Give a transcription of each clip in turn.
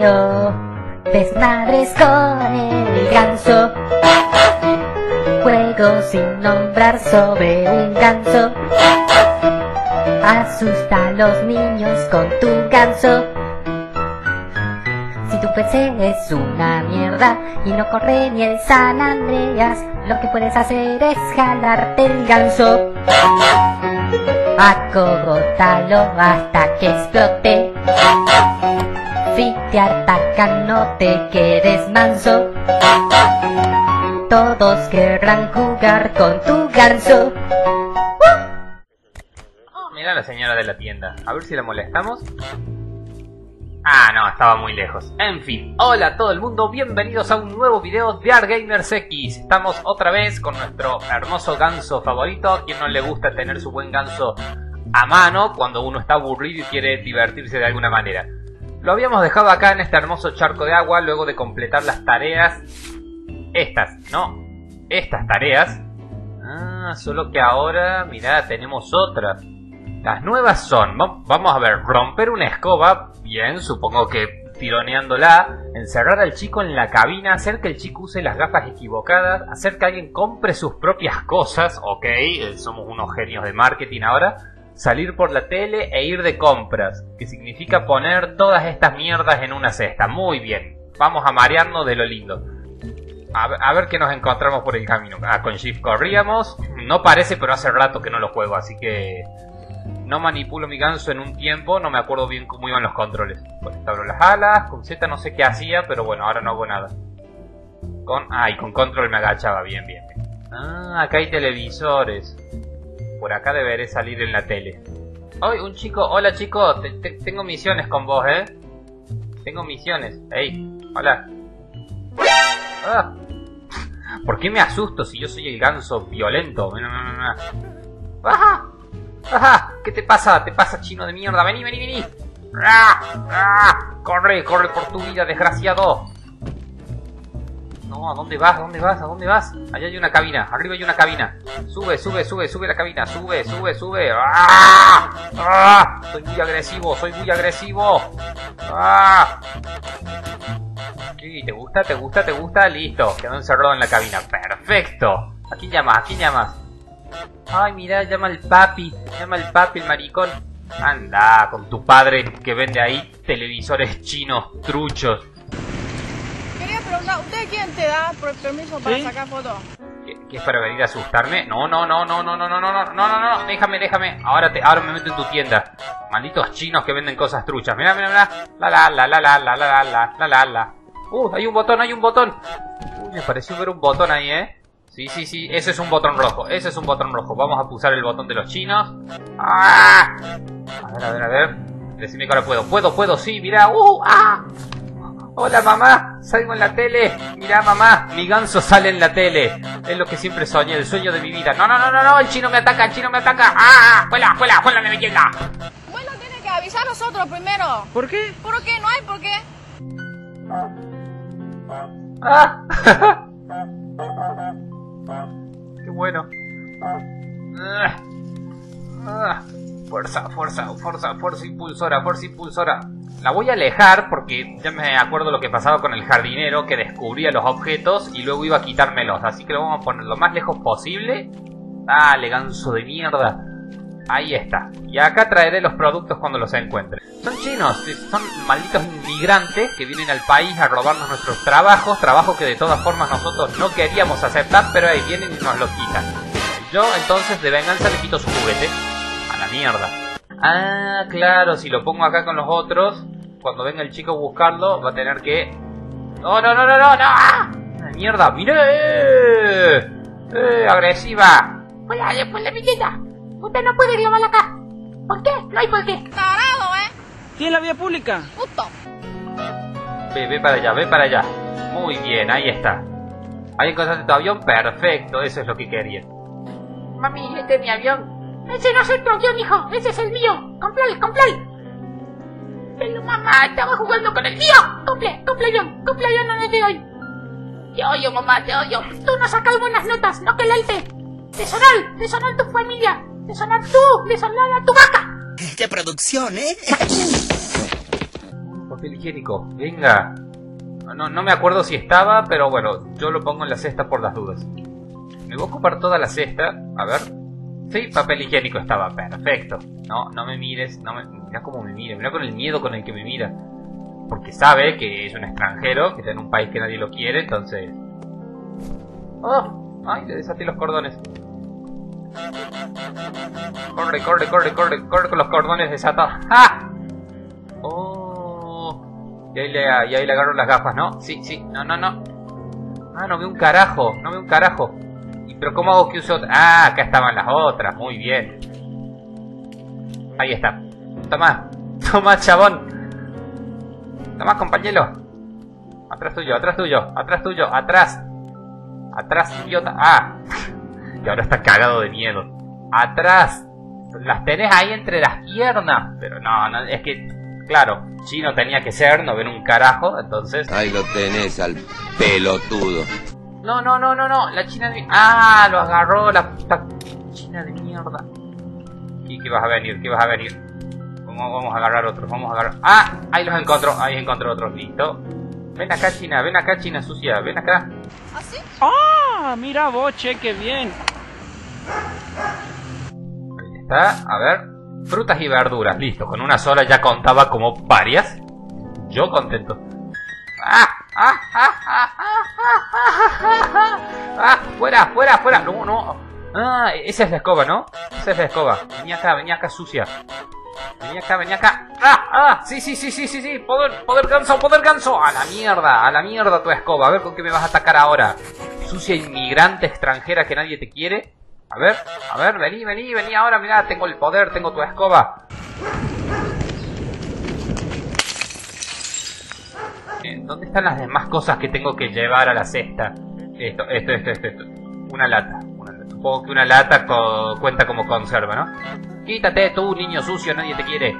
salseo, desmadres con el ganso. Juegos sin nombrar sobre un ganso. Asusta a los niños con tu ganso. Si tu PC es una mierda y no corre ni el San Andreas, lo que puedes hacer es jalarte el ganso. Acogótalo hasta que explote. Si te atacan no te quedes manso. Todos querrán jugar con tu ganso. Mira la señora de la tienda. A ver si la molestamos. Ah, no, estaba muy lejos. En fin, hola a todo el mundo, bienvenidos a un nuevo video de Gamers X. Estamos otra vez con nuestro hermoso ganso favorito. A quien no le gusta tener su buen ganso a mano cuando uno está aburrido y quiere divertirse de alguna manera. Lo habíamos dejado acá en este hermoso charco de agua luego de completar las tareas. Estas, ¿no? Estas tareas. Ah, solo que ahora, mirá, tenemos otras. Las nuevas son, vamos a ver, romper una escoba, bien, supongo que tironeándola, encerrar al chico en la cabina, hacer que el chico use las gafas equivocadas, hacer que alguien compre sus propias cosas, ok, eh, somos unos genios de marketing ahora, salir por la tele e ir de compras, que significa poner todas estas mierdas en una cesta, muy bien, vamos a marearnos de lo lindo. A, a ver qué nos encontramos por el camino. Ah, con Shift corríamos. No parece, pero hace rato que no lo juego, así que no manipulo mi ganso en un tiempo, no me acuerdo bien cómo iban los controles. Con esta abro las alas, con Z no sé qué hacía, pero bueno, ahora no hago nada. Con, ah, y con control me agachaba, bien, bien, bien. Ah, acá hay televisores. Por acá deberé salir en la tele. Hoy un chico, hola chico, te- te- tengo misiones con vos, eh. Tengo misiones. Ey, hola. Ah. ¿Por qué me asusto si yo soy el ganso violento? ¡Ajá! ¡Ajá! ¿Qué te pasa? ¿Te pasa, chino de mierda? Vení, vení, vení. ¡Ah! ¡Ah! Corre, corre por tu vida, desgraciado. No, ¿a dónde vas? ¿A dónde vas? ¿A dónde vas? Allá hay una cabina, arriba hay una cabina. Sube, sube, sube, sube la cabina. Sube, sube, sube. ¡Ah! ¡Ah! Soy muy agresivo, soy muy agresivo. ¡Ah! Sí, ¿te gusta? ¿Te gusta? ¿Te gusta? Listo, quedó encerrado en la cabina. Perfecto. ¿A quién llamas? ¿A quién llamas? Ay, mira, llama al papi. Llama al papi, el maricón. Anda, con tu padre que vende ahí televisores chinos truchos. Preguntar, ¿usted quién te da per- permiso para ¿Sí? sacar fotos? ¿Qué, qué es para venir a asustarme? No, no, no, no, no, no, no, no, no, no, no, no, déjame, déjame. Ahora te, ahora me meto en tu tienda. Malditos chinos que venden cosas truchas. Mira, mira, mira. La la la la la la la la la la la la. Uh, hay un botón, hay un botón. Uy, me pareció ver un botón ahí, eh. Sí, sí, sí, ese es un botón rojo, ese es un botón rojo. Vamos a pulsar el botón de los chinos. ¡Ah! A ver, a ver, a ver. Decime que ahora puedo. Puedo, puedo, sí, mira. ¡Uh! ¡Ah! Hola mamá, salgo en la tele. Mira mamá, mi ganso sale en la tele. Es lo que siempre soñé, el sueño de mi vida. No, no, no, no, no, el chino me ataca, el chino me ataca. ¡Ah! ¡Fuera, fuera, fuera de mi tienda! Bueno, tiene que avisar a nosotros primero. ¿Por qué? ¿Por qué? ¿No hay por qué? ¡Ah! ¡Qué bueno! Ah. Ah. Fuerza, fuerza, fuerza, fuerza impulsora, fuerza impulsora. La voy a alejar porque ya me acuerdo lo que pasaba con el jardinero que descubría los objetos y luego iba a quitármelos. Así que lo vamos a poner lo más lejos posible. Dale, ganso de mierda. Ahí está. Y acá traeré los productos cuando los encuentre. Son chinos, son malditos inmigrantes que vienen al país a robarnos nuestros trabajos, trabajos que de todas formas nosotros no queríamos aceptar, pero ahí vienen y nos los quitan. Yo entonces de venganza le quito su juguete. A la mierda. Ah, claro, si lo pongo acá con los otros, cuando venga el chico a buscarlo, va a tener que... No, no, no, no, no, no. ¡La mierda! ¡Mire! ¡Eh! ¡Eh! ¡Agresiva! Hola, después de mi tienda. Usted no puede llamar acá. ¿Por qué? No hay por qué. Tarado, ¿eh? ¿Tiene la vía pública? Puto. Ve, ve para allá, ve para allá. Muy bien, ahí está. ¿Ahí encontraste tu avión? Perfecto, eso es lo que quería. Mami, este es mi avión. Ese no es tu avión, hijo. Ese es el mío. Comprale, comprale. Pero mamá, estaba jugando con el mío. Comple, comple avión. Comple avión no de hoy. Te odio, mamá, te odio. Tú no sacas buenas notas, no que el alte. Deshonor, deshonor tu familia. Deshonor tú, deshonor a tu vaca. ¡Qué producción, eh! Papel higiénico, venga. No, no me acuerdo si estaba, pero bueno, yo lo pongo en la cesta por las dudas. Me voy a ocupar toda la cesta. A ver. Sí, papel higiénico estaba, perfecto. No, no me mires, no me... Mira cómo me mira, mira con el miedo con el que me mira. Porque sabe que es un extranjero, que está en un país que nadie lo quiere, entonces... ¡Oh! ¡Ay, le desaté los cordones! Corre, corre, corre, corre, corre con los cordones desatados. ¡Ah! ¡Oh! Y ahí, le, y ahí le agarro las gafas, ¿no? Sí, sí, no, no, no. Ah, no veo un carajo, no veo un carajo. ¿Y pero cómo hago que otra? Ah, acá estaban las otras, muy bien. Ahí está. Toma, toma, chabón. Toma, compañero. Atrás tuyo, atrás tuyo, atrás tuyo, atrás. Atrás, idiota. Ah. Y ahora está cagado de miedo. Atrás. Las tenés ahí entre las piernas. Pero no, no, es que, claro, chino tenía que ser, no ven un carajo, entonces... Ahí lo tenés al pelotudo. No, no, no, no, no, la china de... Ah, lo agarró la puta china de mierda. ¿Y qué vas a venir? ¿Qué vas a venir? Vamos a agarrar otros, vamos a agarrar... ¡Ah! Ahí los encontró, ahí encontró otros, listo. Ven acá, China, ven acá, China sucia, ven acá. ¡Ah! ¡Ah! Mira vos, che, qué bien. Ahí está, a ver. Frutas y verduras, listo. Con una sola ya contaba como varias. Yo contento. ¡Ah! ¡Ah! ¡Ah! ¡Ah! ¡Ah! ¡Ah! ¡Ah! ¡Fuera! ¡Fuera! ¡Fuera! No, no. Ah, esa es la escoba, ¿no? Esa es la escoba. Venía acá, venía acá sucia. Vení acá, vení acá. ¡Ah! ¡Ah! Sí, sí, sí, sí, sí, sí. Poder, poder ganso, poder ganso. A la mierda, a la mierda tu escoba. A ver con qué me vas a atacar ahora. Sucia inmigrante extranjera que nadie te quiere. A ver, a ver, vení, vení, vení ahora, mirá, tengo el poder, tengo tu escoba. ¿Dónde están las demás cosas que tengo que llevar a la cesta? Esto, esto, esto, esto, esto. Una lata. Una lata. Supongo que una lata co- cuenta como conserva, ¿no? Quítate tú, niño sucio, nadie te quiere.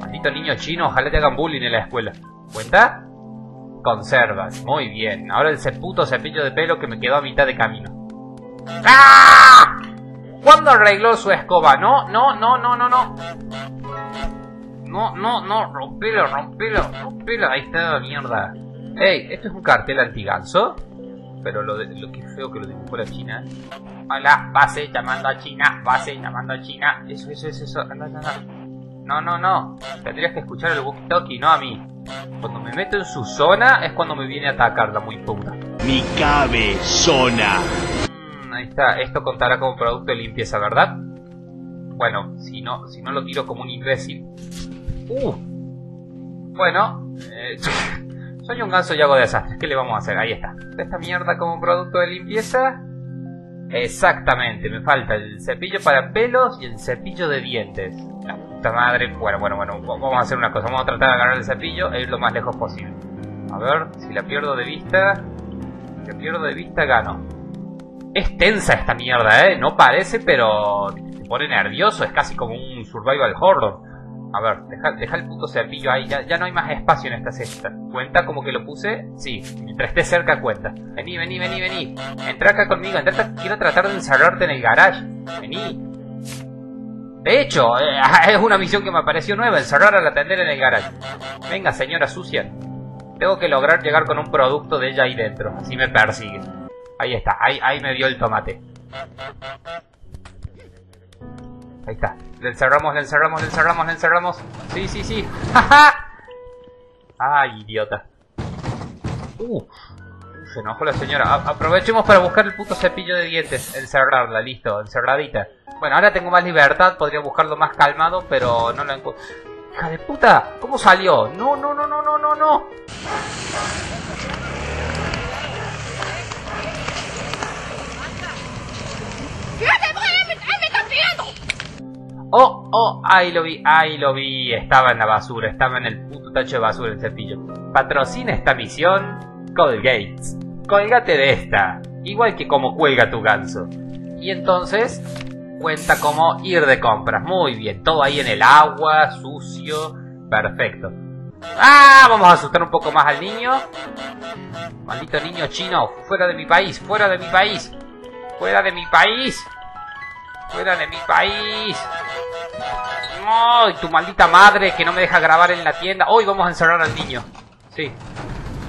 Maldito niño chino, ojalá te hagan bullying en la escuela. ¿Cuenta? Conservas, muy bien. Ahora el puto cepillo de pelo que me quedó a mitad de camino. ¡Ah! ¿Cuándo arregló su escoba? No, no, no, no, no, no. No, no, no, rompelo, rompelo, rompelo. Ahí está, mierda. Ey, ¿esto es un cartel antiganso? Pero lo, de, lo que feo que lo dibujó la China. Hola, base llamando a China, base llamando a China. Eso, eso, eso, eso. Anda, anda. No, no, no. Tendrías que escuchar el walkie-talkie, no a mí. Cuando me meto en su zona es cuando me viene a atacar la muy puta. Mi cabezona. Mm, ahí está, esto contará como producto de limpieza, ¿verdad? Bueno, si no, si no lo tiro como un imbécil. Uh. Bueno, eh, soy un ganso y hago desastres. ¿Qué le vamos a hacer? Ahí está. ¿Esta mierda como producto de limpieza? Exactamente, me falta el cepillo para pelos y el cepillo de dientes. La puta madre. Bueno, bueno, bueno, vamos a hacer una cosa. Vamos a tratar de agarrar el cepillo e ir lo más lejos posible. A ver, si la pierdo de vista. Si la pierdo de vista, gano. Es tensa esta mierda, ¿eh? No parece, pero te pone nervioso. Es casi como un survival horror. A ver, deja, el puto cepillo ahí. Ya, no hay más espacio en esta cesta. ¿Cuenta como que lo puse? Sí. Mientras esté cerca, cuenta. Vení, vení, vení, vení. Entra acá conmigo. Entra. Quiero tratar de encerrarte en el garage. Vení. De hecho, eh, es una misión que me pareció nueva. Encerrar a la tendera en el garage. Venga, señora sucia. Tengo que lograr llegar con un producto de ella ahí dentro. Así me persigue. Ahí está, ahí, ahí me dio el tomate. Ahí está. Le encerramos, le encerramos, le encerramos, le encerramos. Sí, sí, sí. ¡Ja, Ay, idiota. Uh, se enojó la señora. Aprovechemos para buscar el puto cepillo de dientes. Encerrarla, listo, encerradita. Bueno, ahora tengo más libertad, podría buscarlo más calmado, pero no lo encuentro. ¡Hija de puta! ¿Cómo salió? No, no, no, no, no, no, no. ¡Fíjate, porque él me, él me está pegando! Oh, oh, ahí lo vi, ahí lo vi. Estaba en la basura, estaba en el puto tacho de basura el cepillo. Patrocina esta misión Colgates. Colgate de esta, igual que como cuelga tu ganso. Y entonces cuenta como ir de compras. Muy bien, todo ahí en el agua, sucio, perfecto. ¡Ah! Vamos a asustar un poco más al niño. Maldito niño chino, fuera de mi país, fuera de mi país. Fuera de mi país. Fuera de mi país. ¡Ay, tu maldita madre que no me deja grabar en la tienda! Hoy vamos a encerrar al niño. Sí.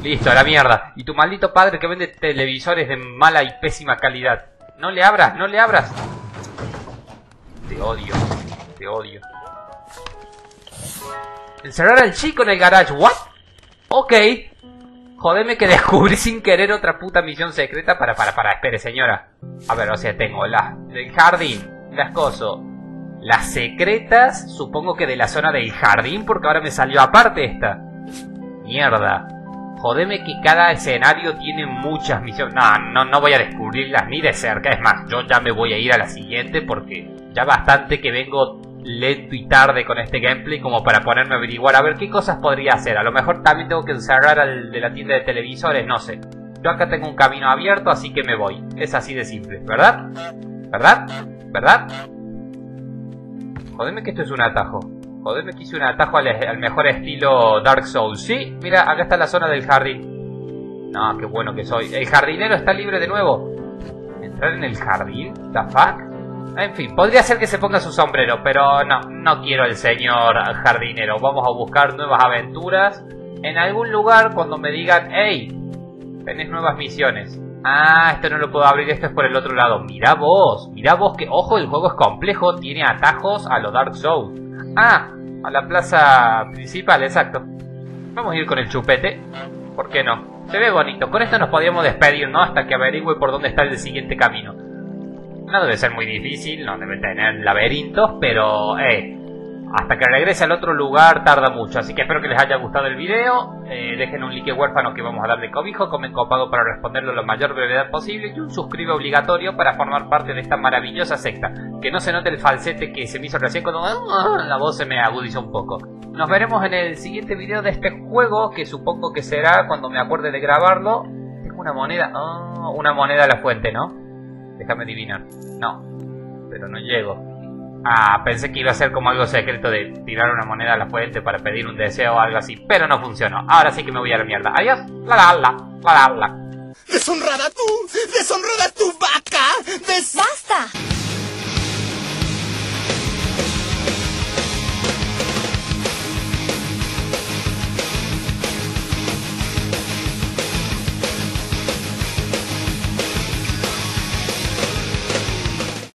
Listo, a la mierda. Y tu maldito padre que vende televisores de mala y pésima calidad. No le abras, no le abras. Te odio, te odio. Encerrar al chico en el garage, ¿what? Ok. Jodeme que descubrí sin querer otra puta misión secreta para, para, para, espere señora. A ver, o sea, tengo la del jardín, las cosas, las secretas, supongo que de la zona del jardín, porque ahora me salió aparte esta. Mierda. Jodeme que cada escenario tiene muchas misiones. No, no, no voy a descubrirlas ni de cerca. Es más, yo ya me voy a ir a la siguiente porque ya bastante que vengo lento y tarde con este gameplay como para ponerme a averiguar a ver qué cosas podría hacer. A lo mejor también tengo que encerrar al de la tienda de televisores, no sé. Yo acá tengo un camino abierto, así que me voy. Es así de simple, ¿verdad? ¿Verdad? ¿Verdad? Jodeme que esto es un atajo. Jodeme que hice un atajo al, mejor estilo Dark Souls. Sí, mira, acá está la zona del jardín. No, qué bueno que soy. El jardinero está libre de nuevo. ¿Entrar en el jardín? ¿The fuck? En fin, podría ser que se ponga su sombrero, pero no, no quiero el señor jardinero. Vamos a buscar nuevas aventuras en algún lugar cuando me digan, hey, tenés nuevas misiones. Ah, esto no lo puedo abrir, esto es por el otro lado. Mira vos, mira vos que, ojo, el juego es complejo, tiene atajos a lo Dark Souls. Ah, a la plaza principal, exacto. Vamos a ir con el chupete, ¿por qué no? Se ve bonito, con esto nos podríamos despedir, ¿no? Hasta que averigüe por dónde está el siguiente camino. No debe ser muy difícil, no debe tener laberintos, pero eh, hasta que regrese al otro lugar tarda mucho. Así que espero que les haya gustado el video. Eh, dejen un like huérfano que vamos a darle cobijo. Comen copado para responderlo lo mayor brevedad posible. Y un suscribe obligatorio para formar parte de esta maravillosa secta. Que no se note el falsete que se me hizo recién cuando ah, la voz se me agudizó un poco. Nos veremos en el siguiente video de este juego. Que supongo que será cuando me acuerde de grabarlo. Tengo una moneda. Ah, una moneda a la fuente, ¿no? Déjame adivinar. No. Pero no llego. Ah, pensé que iba a ser como algo secreto de tirar una moneda a la fuente para pedir un deseo o algo así, pero no funcionó. Ahora sí que me voy a la mierda. Adiós. La la la, la la la. ¡Deshonrada tú! ¡Deshonrada tu vaca!